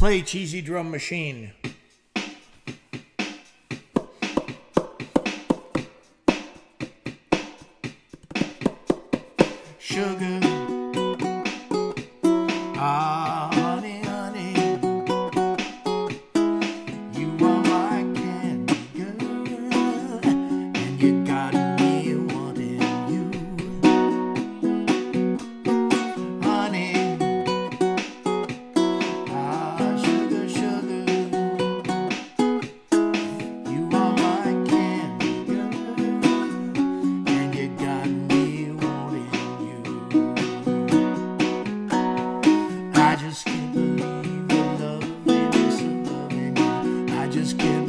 Play Cheesy Drum Machine. Sugar. just give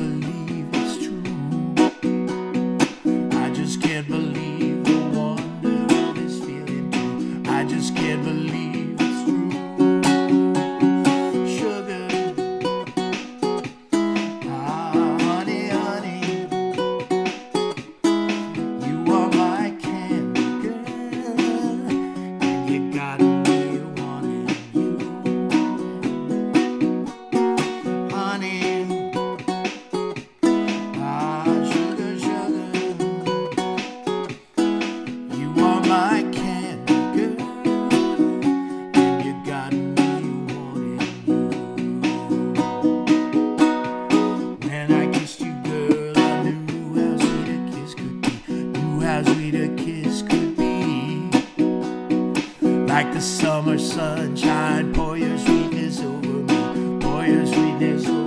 how sweet a kiss could be. Like the summer sunshine, pour your sweetness over me, pour your sweetness over me.